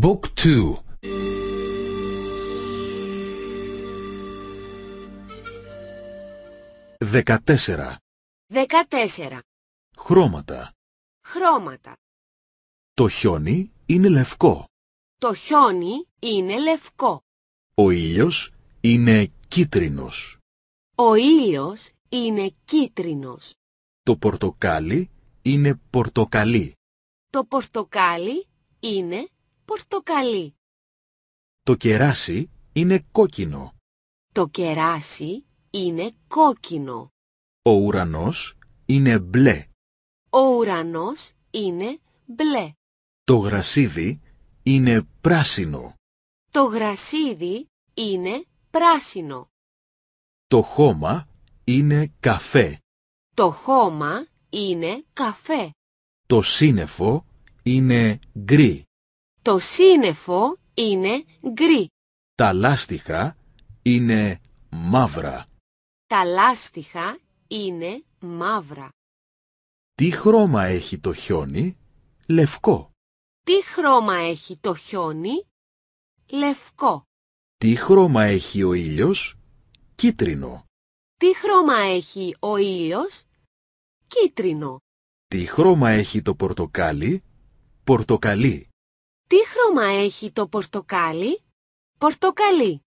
Book 2 14. 14. Χρώματα. Χρώματα. Το χιόνι είναι λευκό. Το χιόνι είναι λευκό. Ο ήλιος είναι κίτρινος. Ο ήλιος είναι κίτρινος. Το πορτοκάλι είναι πορτοκαλί. Το πορτοκάλι είναι πορτοκαλί. Το κεράσι είναι κόκκινο. Το κεράσι είναι κόκκινο. Ο ουρανός είναι μπλε. Ο ουρανός είναι μπλε. Το γρασίδι είναι πράσινο. Το γρασίδι είναι πράσινο. Το χώμα είναι καφέ. Το χώμα είναι καφέ. Το σύννεφο είναι γκρι. Το σύννεφο είναι γκρι. Τα λάστιχα είναι μαύρα. Τα λάστιχα είναι μαύρα. Τι χρώμα έχει το χιόνι; Λευκό. Τι χρώμα έχει το χιόνι; Λευκό. Τι χρώμα έχει ο ήλιος; Κίτρινο. Τι χρώμα έχει ο ήλιος; Κίτρινο. Τι χρώμα έχει το πορτοκάλι; Πορτοκαλί. Τι χρώμα έχει το πορτοκάλι; Πορτοκαλί.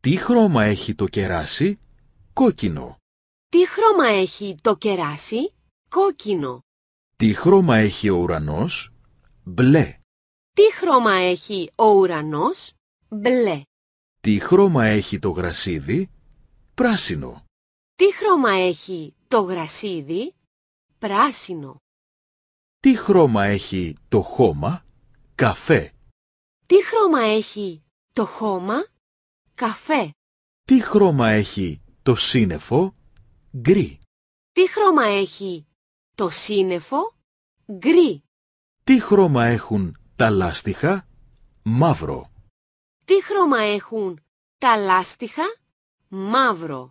Τι χρώμα έχει το κεράσι; Κόκκινο. Τι χρώμα έχει το κεράσι; Κόκκινο. Τι χρώμα έχει ο ουρανός; Μπλε. Τι χρώμα έχει ο ουρανός; Μπλε. Τι χρώμα έχει το γρασίδι; Πράσινο. Τι χρώμα έχει το γρασίδι; Πράσινο. Τι χρώμα έχει το χώμα; Καφέ. Τι χρώμα έχει το χώμα; Καφέ. Τι χρώμα έχει το σύννεφο; Γκρι. Τι χρώμα έχει το σύννεφο; Γκρι. Τι χρώμα έχουν τα λάστιχα; Μαύρο. Τι χρώμα έχουν τα λάστιχα; Μαύρο.